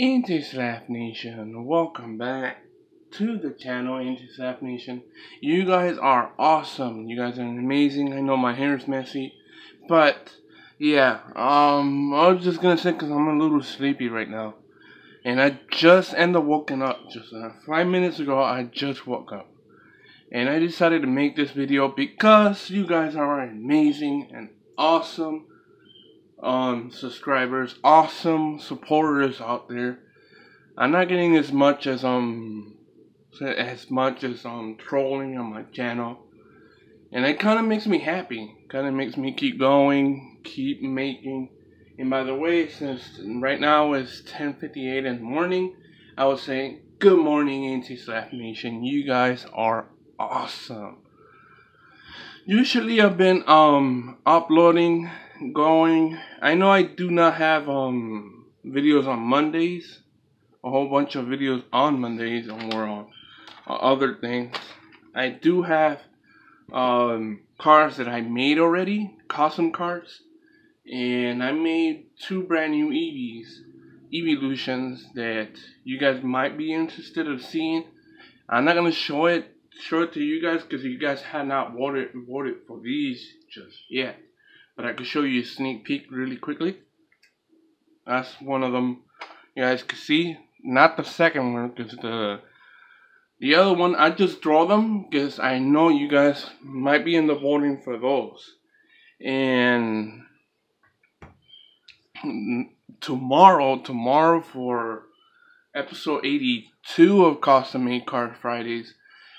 Anti-Slap Nation, welcome back to the channel, Anti-Slap Nation. You guys are awesome. You guys are amazing. I know my hair is messy, but yeah, um, I was just gonna say because I'm a little sleepy right now, and I just ended up woken up just uh, five minutes ago. I just woke up, and I decided to make this video because you guys are amazing and awesome um, subscribers, awesome supporters out there. I'm not getting as much as um as much as um trolling on my channel, and it kind of makes me happy. Kind of makes me keep going, keep making. And by the way, since right now is 10:58 in the morning, I would say good morning, Anti-Slap Nation. You guys are awesome. Usually, I've been um uploading going. I know I do not have um videos on Mondays, a whole bunch of videos on Mondays or on uh, other things. I do have um cars that I made already, custom cars, and I made two brand new Eevees, evolutions that you guys might be interested in seeing. I'm not gonna show it show it to you guys because you guys had not voted voted for these just yet but I could show you a sneak peek really quickly. That's one of them you guys can see. Not the second one, because the the other one, I just draw them because I know you guys might be in the voting for those. And tomorrow, tomorrow for episode 82 of Custom Made Car Fridays,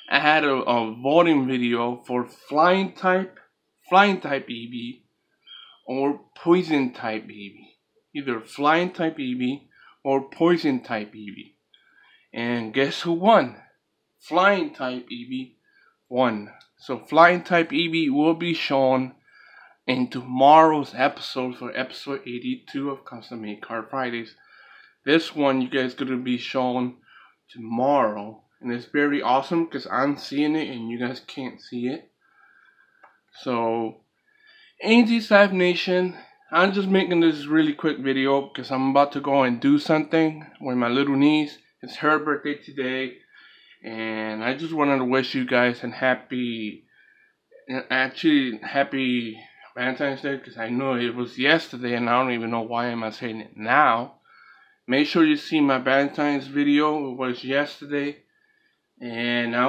I had a, a voting video for flying type, flying type Eevee or poison type Eevee. Either flying type Eevee or poison type Eevee. And guess who won? Flying type Eevee won. So flying type Eevee will be shown in tomorrow's episode for episode 82 of Custom Made Car Fridays. This one you guys gonna be shown tomorrow. And it's very awesome because I'm seeing it and you guys can't see it. So Anti-Slap Nation, I'm just making this really quick video because I'm about to go and do something with my little niece. It's her birthday today. And I just wanted to wish you guys a happy, actually happy Valentine's Day because I know it was yesterday and I don't even know why am I saying it now. Make sure you see my Valentine's video. It was yesterday. And I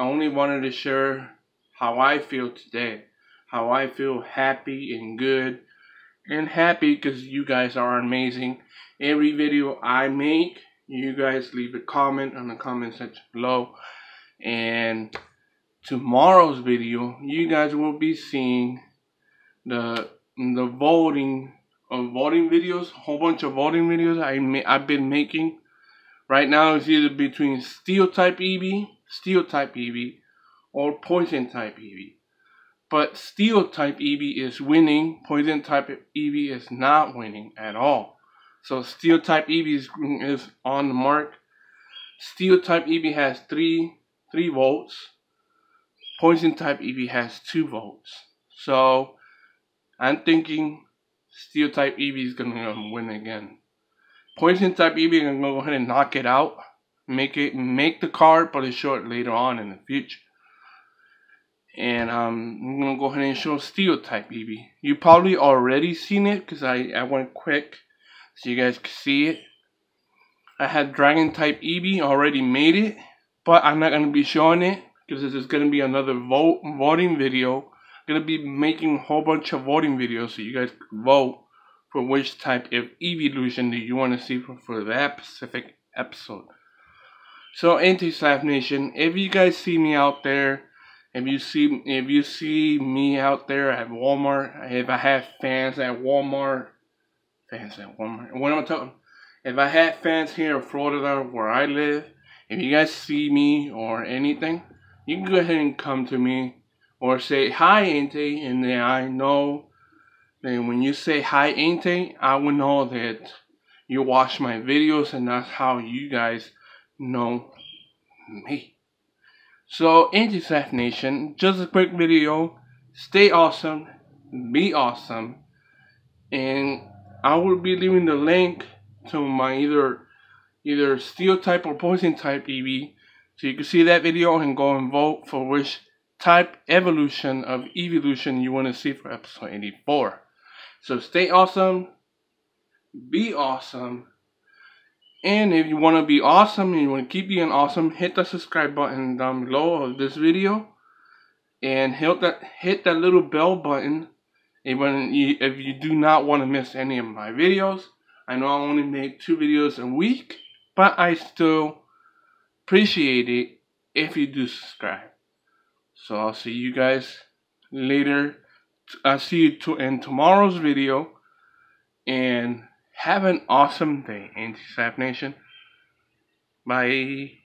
only wanted to share how I feel today how I feel happy and good and happy because you guys are amazing. Every video I make, you guys leave a comment on the comment section below. And tomorrow's video, you guys will be seeing the the voting of voting videos, whole bunch of voting videos I I've been making. Right now it's either between steel type Eevee, steel type Eevee, or poison type Eevee. But steel type Eevee is winning, poison type Eevee is not winning at all. So steel type Eevee is, is on the mark. Steel type Eevee has three three volts. Poison type Eevee has two volts. So I'm thinking steel type Eevee is gonna win again. Poison type Eevee is gonna go ahead and knock it out. Make it make the card, but it's short later on in the future and um, I'm gonna go ahead and show steel type Eevee. You probably already seen it because I, I went quick so you guys can see it. I had dragon type Eevee already made it, but I'm not gonna be showing it because this is gonna be another vote voting video. I'm gonna be making a whole bunch of voting videos so you guys can vote for which type of evolution do you want to see for, for that specific episode. So Anti-Slap Nation, if you guys see me out there if you see if you see me out there at Walmart, if I have fans at Walmart, fans at Walmart. What I talking? If I have fans here in Florida where I live, if you guys see me or anything, you can go ahead and come to me or say hi, Ante, and then I know. Then when you say hi, Ante, I will know that you watch my videos, and that's how you guys know me. So, Anti-Slap Nation, just a quick video. Stay awesome. Be awesome. And I will be leaving the link to my either either steel type or poison type Eevee. So you can see that video and go and vote for which type evolution of evolution you want to see for episode 84. So stay awesome, be awesome, and if you want to be awesome and you want to keep being awesome, hit the subscribe button down below of this video and hit that hit that little bell button if you, if you do not want to miss any of my videos. I know I only make two videos a week, but I still appreciate it if you do subscribe. So I'll see you guys later. I'll see you to in tomorrow's video. And have an awesome day, Anti-Sap Nation. Bye.